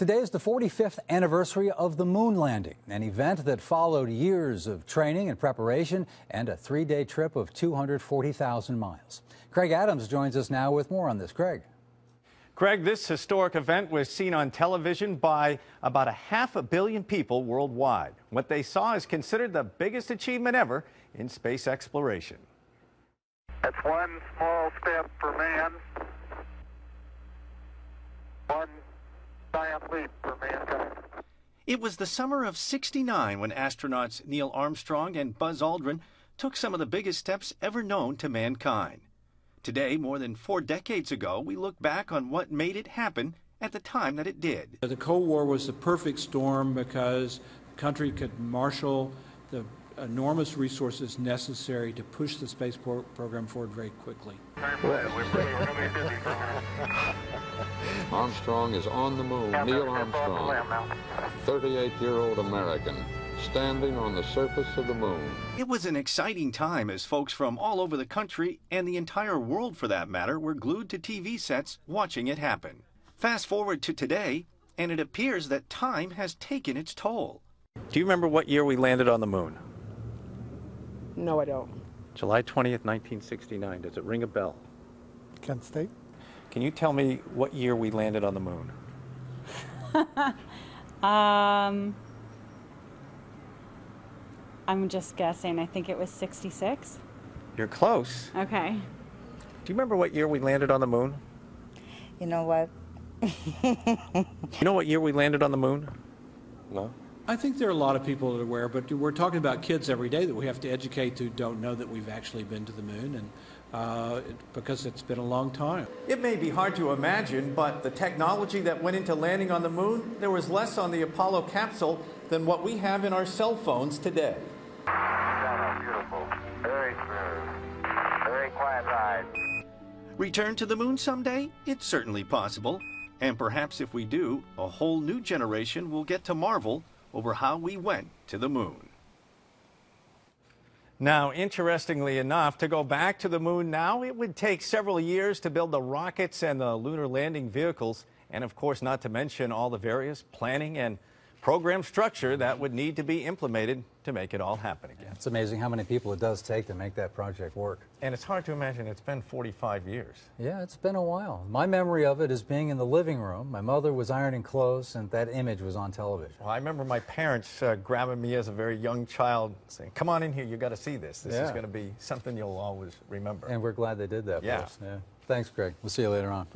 Today is the 45th anniversary of the moon landing, an event that followed years of training and preparation and a three day trip of 240,000 miles. Craig Adams joins us now with more on this. Craig. Craig, this historic event was seen on television by about a half a billion people worldwide. What they saw is considered the biggest achievement ever in space exploration. That's one small step for man, one giant leap for mankind. It was the summer of 69 when astronauts Neil Armstrong and Buzz Aldrin took some of the biggest steps ever known to mankind. Today, more than four decades ago, we look back on what made it happen at the time that it did. The Cold War was the perfect storm because the country could marshal the enormous resources necessary to push the space pro program forward very quickly. Armstrong is on the moon. Neil Armstrong, 38-year-old American, standing on the surface of the moon. It was an exciting time as folks from all over the country and the entire world for that matter were glued to TV sets watching it happen. Fast forward to today, and it appears that time has taken its toll. Do you remember what year we landed on the moon? No, I don't. July 20th, 1969. Does it ring a bell? Kent State? Can you tell me what year we landed on the moon? um, I'm just guessing. I think it was 66. You're close. Okay. Do you remember what year we landed on the moon? You know what? you know what year we landed on the moon? No. I think there are a lot of people that are aware, but we're talking about kids every day that we have to educate who don't know that we've actually been to the moon, and uh, because it's been a long time. It may be hard to imagine, but the technology that went into landing on the moon, there was less on the Apollo capsule than what we have in our cell phones today. Beautiful, very smooth, very quiet ride. Return to the moon someday? It's certainly possible. And perhaps if we do, a whole new generation will get to marvel over how we went to the moon. Now, interestingly enough, to go back to the moon now, it would take several years to build the rockets and the lunar landing vehicles, and of course, not to mention all the various planning and program structure that would need to be implemented to make it all happen again. It's amazing how many people it does take to make that project work. And it's hard to imagine it's been 45 years. Yeah, it's been a while. My memory of it is being in the living room. My mother was ironing clothes, and that image was on television. Well, I remember my parents uh, grabbing me as a very young child, saying, "Come on in here, you got to see this. This yeah. is going to be something you'll always remember." And we're glad they did that yeah. Yeah. Thanks, Greg. We'll see you later on.